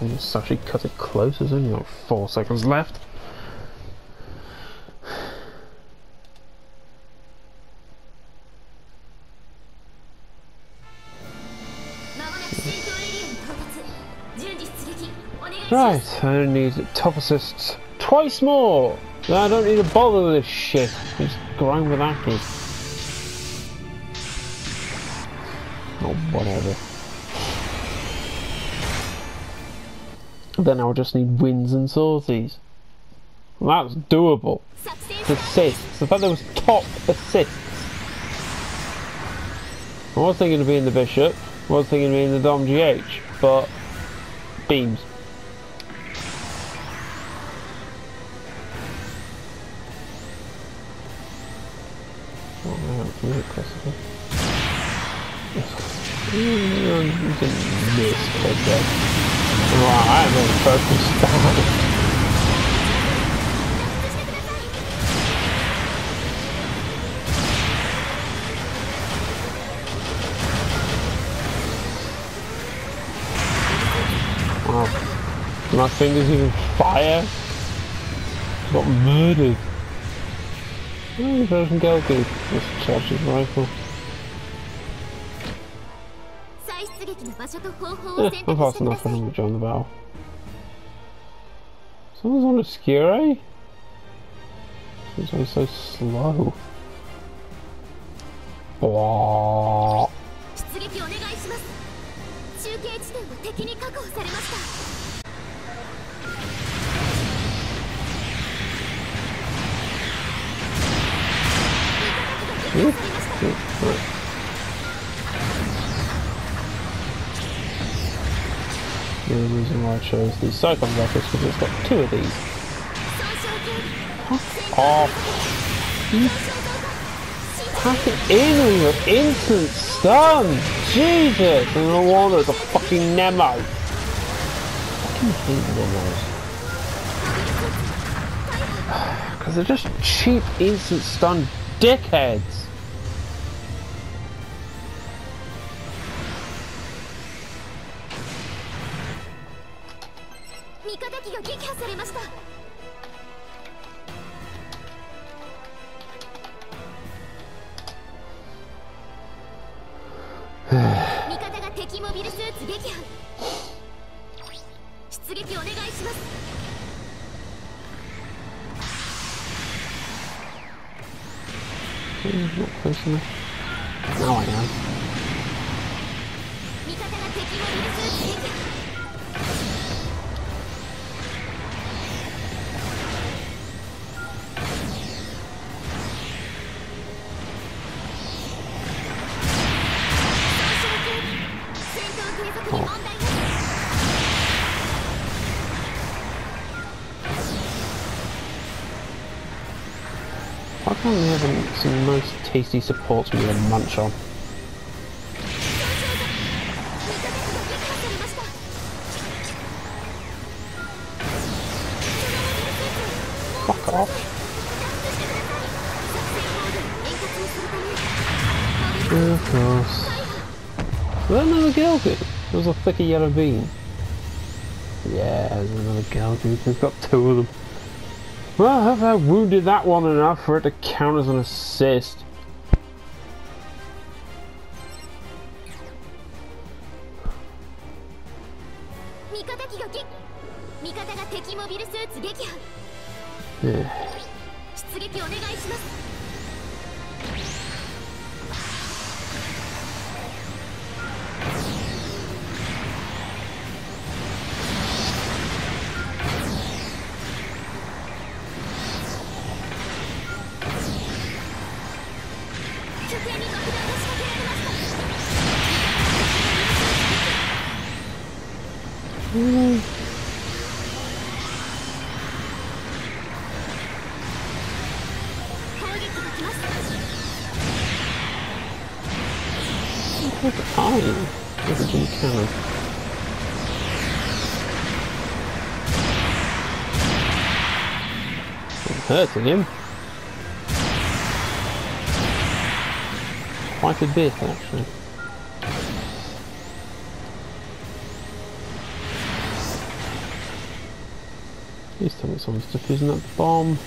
Let's actually cut it close. There's only like four seconds left. Right, I need top assists twice more. I don't need to bother with this shit. Just grind with Aki. Or whatever. Then I'll just need wins and sorties. That's doable. Assists. I thought there was top assists. I was thinking of being the bishop. I was thinking of being the Dom GH, but beams. Oh no, You can miss that. Wow, I'm really focused down. Wow. My fingers even fire. Got murdered. Oh, there's some Gelgoog. Just charged his rifle. Yeah, but that's enough for him to join the battle. Someone's on Obscure? Seems He's he's so slow. Blah. Ooh. The reason why I chose the Cyclone Rocket is because it's got two of these. Fuck off. Pack it in with instant stun! Jesus! And the one that's a fucking Nemo! I fucking hate Nemos. Because they're just cheap instant stun dickheads! ルスーツ撃破出撃お願いします Mm, Not close enough. Now I am. 味方が敵スーツ撃破 probably have some nice tasty supports we can munch on. Fuck off. Of course. Was that another Gelgoog. was a thicker yellow bean. Yeah, there's another Gelgoog. We've got two of them. Well, have I wounded that one enough for it to count as an assist? Yeah. What the time? This is the time. Hurting him. Quite a bit, actually. He's telling me some stuff, isn't that bomb?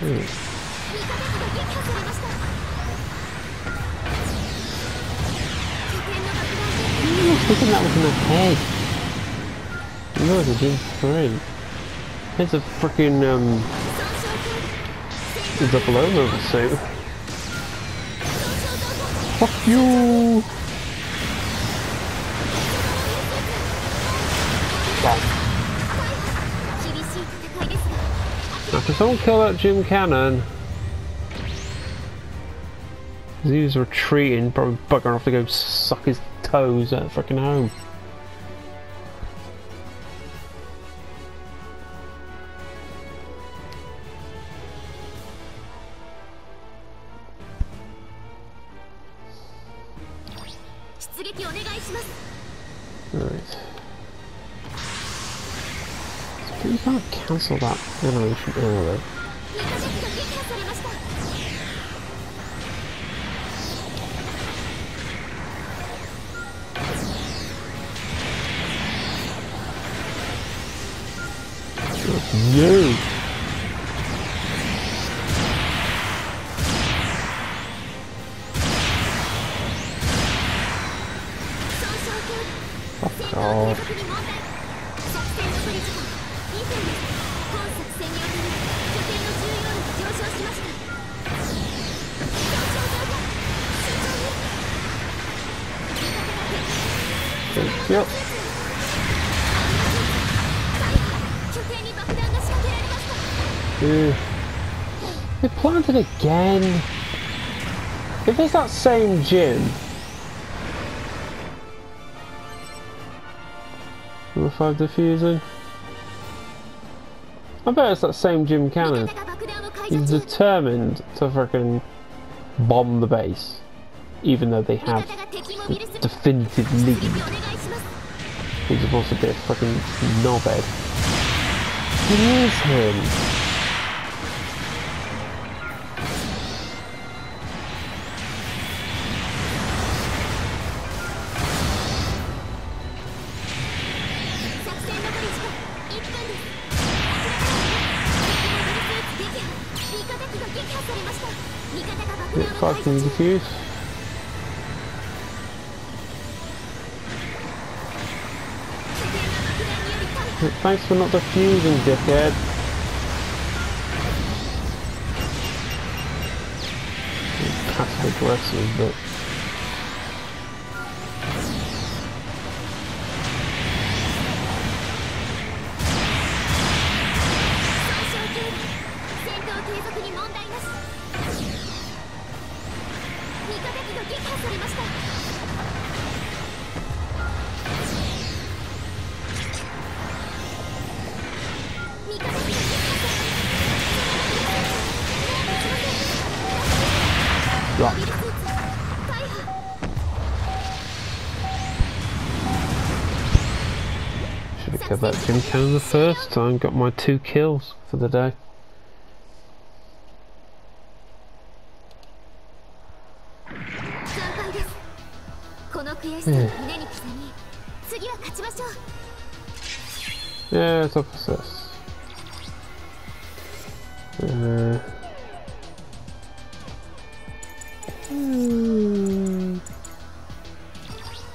Hmm. I thinking that was an attack. No, they did great. It's a freaking um, double armor suit. Fuck you! Someone kill that GM Cannon. He was retreating, probably buggering off to go suck his toes at freaking home. You can't cancel that animation early. 味 Yep. Ooh. They planted again. If it's that same gym. Number 5 diffuser. I bet it's that same GM Cannon. He's determined to freaking bomb the base. Even though they have the definitive lead he's supposed to be a fucking knobhead. He is him! Fucking defuse. Thanks for not defusing, dickhead. Passive aggressive, but dropped. Should have kept that GM Cannon the first time, got my two kills for the day. yeah, top assist. Uh,